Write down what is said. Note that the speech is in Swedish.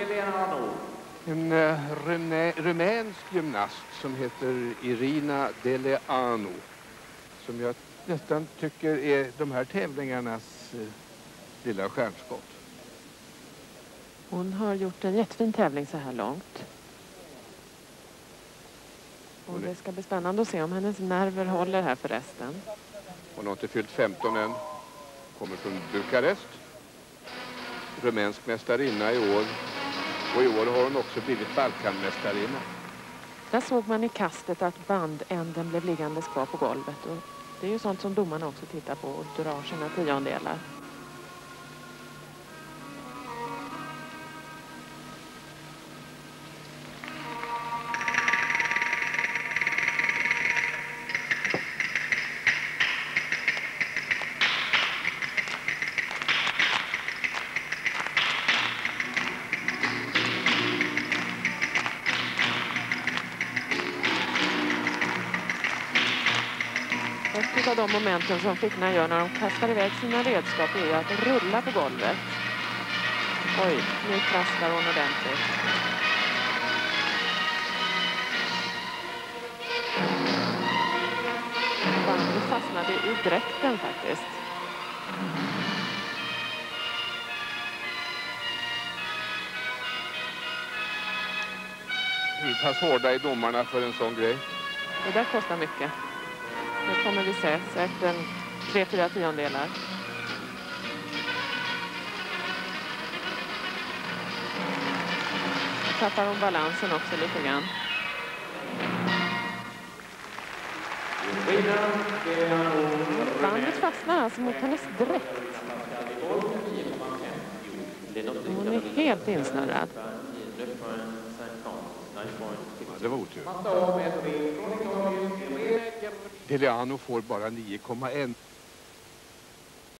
Deleano. En uh, rumänsk gymnast som heter Irina Deleanu. Som jag nästan tycker är de här tävlingarnas uh, lilla stjärnskott. Hon har gjort en jättefin tävling så här långt. Och det ska bli spännande att se om hennes nerver håller här för resten. Hon har inte fyllt 15 än. Kommer från Bukarest. Rumänsk mästarinna i år. Och i år har hon också blivit Balkanmästarinna. Där såg man i kastet att bandänden blev liggandes kvar på golvet. Och det är ju sånt som domarna också tittar på och drar sina tiondelar. Ett av de momenten som flickorna gör när de kastar iväg sina redskap är att rulla på golvet. Oj, nu trasslar hon ordentligt. Bandet fastnade i dräkten faktiskt. Hur pass hårda är domarna för en sån grej? Det där kostar mycket. Nu kommer vi ses efter en tre, fyra tiondelar. Nu tappar hon balansen också lite grann. Bandet fastnar alltså mot hennes dräkt. Hon är helt insnurrad. Det var otur. Deliano får bara 9,1.